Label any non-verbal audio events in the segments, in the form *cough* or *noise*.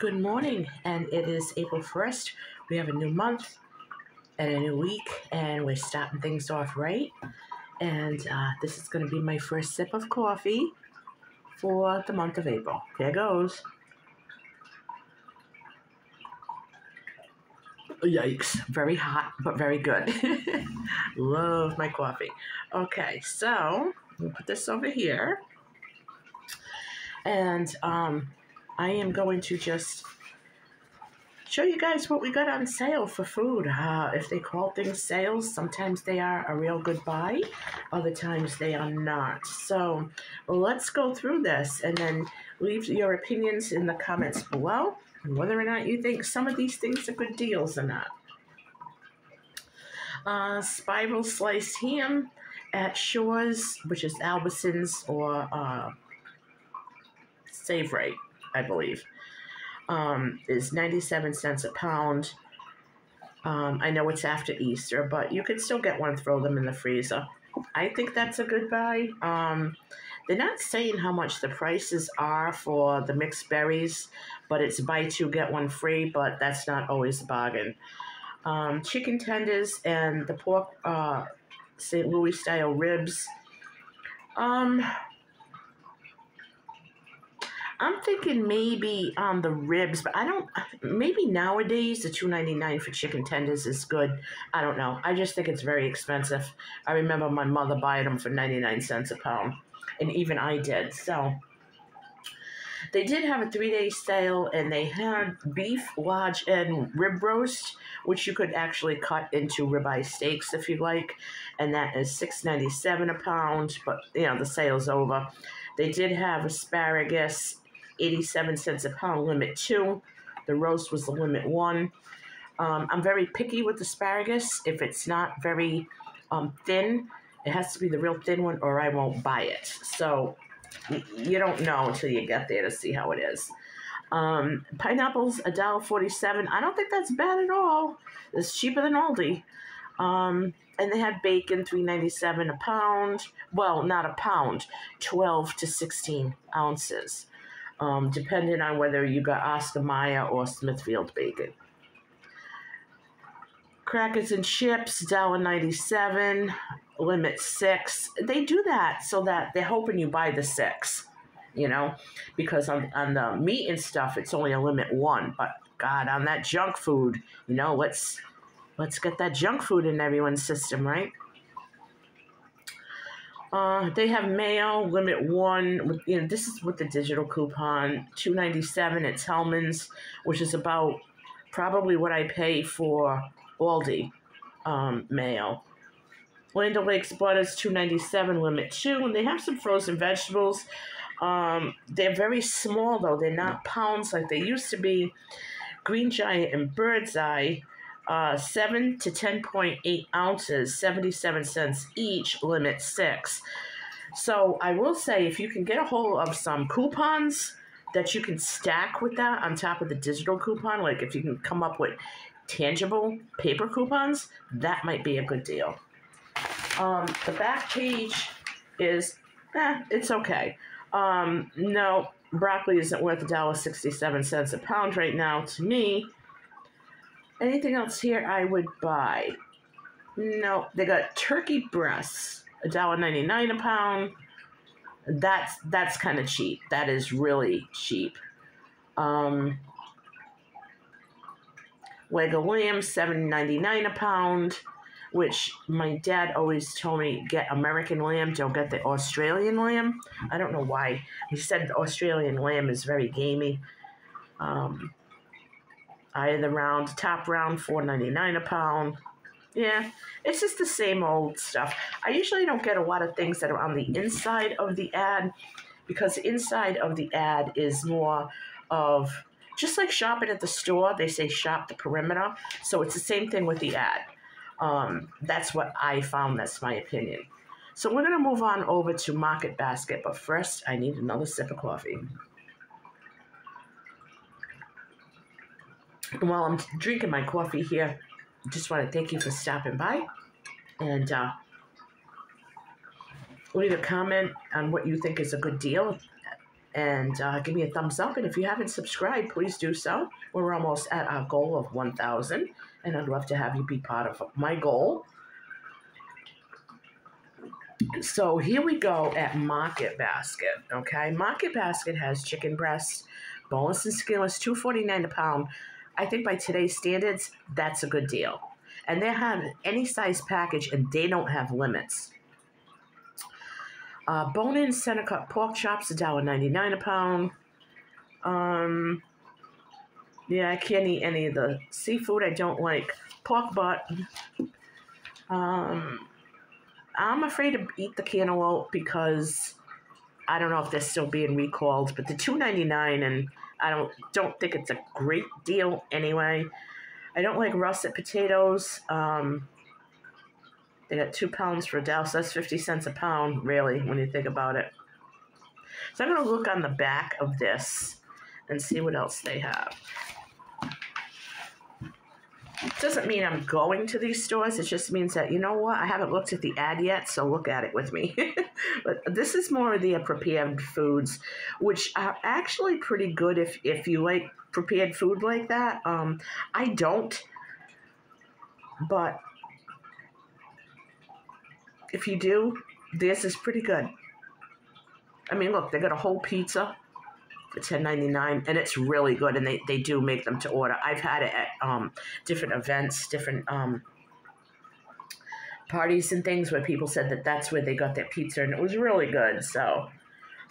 Good morning, and it is April 1st. We have a new month and a new week, and we're starting things off right. And uh, this is going to be my first sip of coffee for the month of April. Here goes. Yikes, very hot, but very good. *laughs* Love my coffee. Okay, so we'll put this over here. And um, I am going to just show you guys what we got on sale for food. Uh, if they call things sales, sometimes they are a real good buy, other times they are not. So let's go through this and then leave your opinions in the comments below and whether or not you think some of these things are good deals or not. Uh, spiral sliced ham at Shaw's, which is Albertsons or uh, Safeway, I believe, um, is 97 cents a pound. Um, I know it's after Easter, but you can still get one, throw them in the freezer. I think that's a good buy. Um, they're not saying how much the prices are for the mixed berries, but it's buy two, get one free, but that's not always a bargain. Um, chicken tenders and the pork uh, St. Louis style ribs. Um, I'm thinking maybe um the ribs, but I don't. Maybe nowadays the two ninety nine for chicken tenders is good. I don't know. I just think it's very expensive. I remember my mother buying them for ninety nine cents a pound, and even I did. So they did have a three day sale, and they had beef, large, and rib roast, which you could actually cut into ribeye steaks if you like, and that is six ninety seven a pound. But you know the sale's over. They did have asparagus 87 cents a pound, limit two. The roast was the limit one. Um, I'm very picky with asparagus. If it's not very um, thin, it has to be the real thin one or I won't buy it. So you don't know until you get there to see how it is. Um, pineapples, $1.47. I don't think that's bad at all. It's cheaper than Aldi. Um, and they had bacon, three ninety seven a pound. Well, not a pound, 12 to 16 ounces um, depending on whether you got Oscar Mayer or Smithfield bacon. Crackers and chips, $1.97, limit six. They do that so that they're hoping you buy the six, you know, because on, on the meat and stuff, it's only a limit one. But God, on that junk food, you know, let's let's get that junk food in everyone's system, right? Uh, they have mayo limit one. With, You know, this is with the digital coupon, two ninety seven at Hellmann's, which is about probably what I pay for Aldi um, mayo. Land O'Lakes butters two ninety seven limit two, and they have some frozen vegetables. Um, they're very small though; they're not pounds like they used to be. Green Giant and Bird's Eye uh, 7 to 10.8 ounces, 77 cents each, limit 6. So I will say if you can get a hold of some coupons that you can stack with that on top of the digital coupon, like if you can come up with tangible paper coupons, that might be a good deal. Um, the back page is, eh, it's okay. Um, no, broccoli isn't worth $1.67 a pound right now to me. Anything else here I would buy? No, they got turkey breasts, $1.99 a pound. That's that's kind of cheap. That is really cheap. Um, leg of lamb, seven ninety nine a pound, which my dad always told me get American lamb, don't get the Australian lamb. I don't know why. He said the Australian lamb is very gamey. Um, The round, top round, four ninety nine a pound. Yeah, it's just the same old stuff. I usually don't get a lot of things that are on the inside of the ad because inside of the ad is more of just like shopping at the store. They say shop the perimeter, so it's the same thing with the ad. Um, that's what I found. That's my opinion. So we're gonna move on over to Market Basket, but first I need another sip of coffee. While I'm drinking my coffee here, just want to thank you for stopping by and uh, leave a comment on what you think is a good deal. and uh, give me a thumbs up. And if you haven't subscribed, please do so. We're almost at our goal of 1,000, and I'd love to have you be part of my goal. So here we go at Market Basket. Okay, Market Basket has chicken breast, boneless and skinless, two forty nine a pound. I think by today's standards, that's a good deal. And they have any size package, and they don't have limits. Uh, bone-in center cut pork chops, $1.99 a pound. Um, yeah, I can't eat any of the seafood. I don't like pork butt. Um, I'm afraid to eat the cantaloupe because I don't know if they're still being recalled, but the two ninety nine, and I don't don't think it's a great deal anyway. I don't like russet potatoes. Um, they got two pounds for a douse. So that's fifty cents a pound, really, when you think about it. So I'm gonna look on the back of this and see what else they have doesn't mean I'm going to these stores. It just means that, you know what, I haven't looked at the ad yet, so look at it with me. *laughs* but this is more of the prepared foods, which are actually pretty good if, if you like prepared food like that. Um, I don't, but if you do, this is pretty good. I mean, look, they got a whole pizza for ten ninety nine, and it's really good. And they, they do make them to order. I've had it at um, different events, different um, parties and things where people said that that's where they got their pizza, and it was really good. So,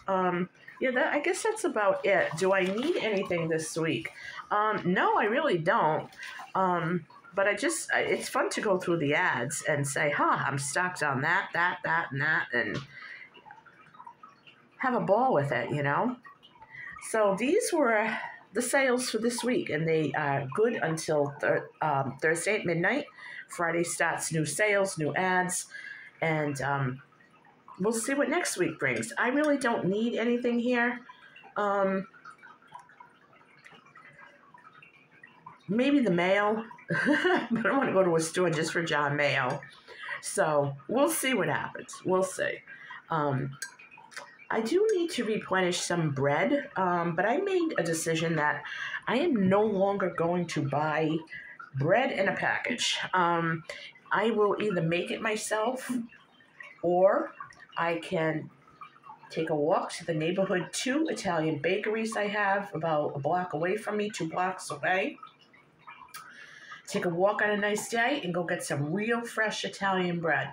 um, yeah, that, I guess that's about it. Do I need anything this week? Um, no, I really don't. Um, but I just, it's fun to go through the ads and say, huh, I'm stocked on that, that, that, and that, and have a ball with it, you know? So these were the sales for this week, and they are good until thir- um, Thursday at midnight. Friday starts new sales, new ads, and um, we'll see what next week brings. I really don't need anything here. Um, maybe the mail, *laughs* but I want to go to a store just for John Mayo. So we'll see what happens. We'll see. Um, I do need to replenish some bread, um, but I made a decision that I am no longer going to buy bread in a package. Um, I will either make it myself or I can take a walk to the neighborhood two Italian bakeries I have about a block away from me, two blocks away. Take a walk on a nice day and go get some real fresh Italian bread.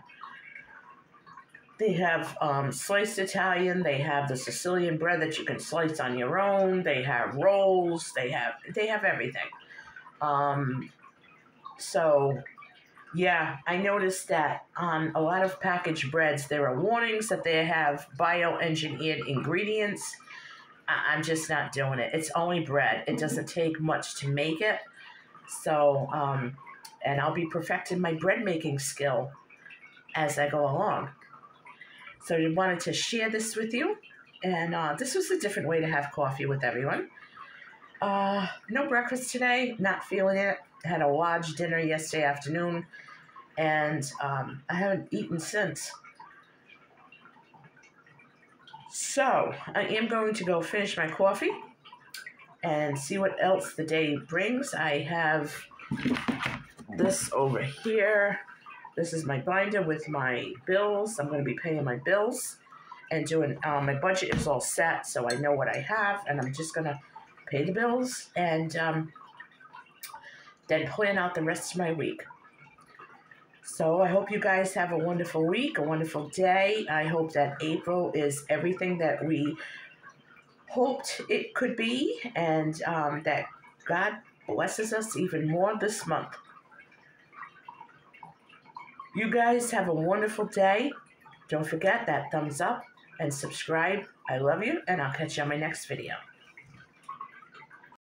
They have um, sliced Italian. They have the Sicilian bread that you can slice on your own. They have rolls. They have they have everything. Um, so, yeah, I noticed that on a lot of packaged breads there are warnings that they have bioengineered ingredients. I- I'm just not doing it. It's only bread. It doesn't take much to make it. So, um, and I'll be perfecting my bread making skill as I go along. So I wanted to share this with you. And uh, this was a different way to have coffee with everyone. Uh, no breakfast today, not feeling it. Had a large dinner yesterday afternoon, and um, I haven't eaten since. So I am going to go finish my coffee and see what else the day brings. I have this over here. This is my binder with my bills. I'm going to be paying my bills and doing um, my budget is all set, so I know what I have, and I'm just going to pay the bills and um, then plan out the rest of my week. So I hope you guys have a wonderful week, a wonderful day. I hope that April is everything that we hoped it could be, and um, that God blesses us even more this month. You guys have a wonderful day. Don't forget that thumbs up and subscribe. I love you, and I'll catch you on my next video.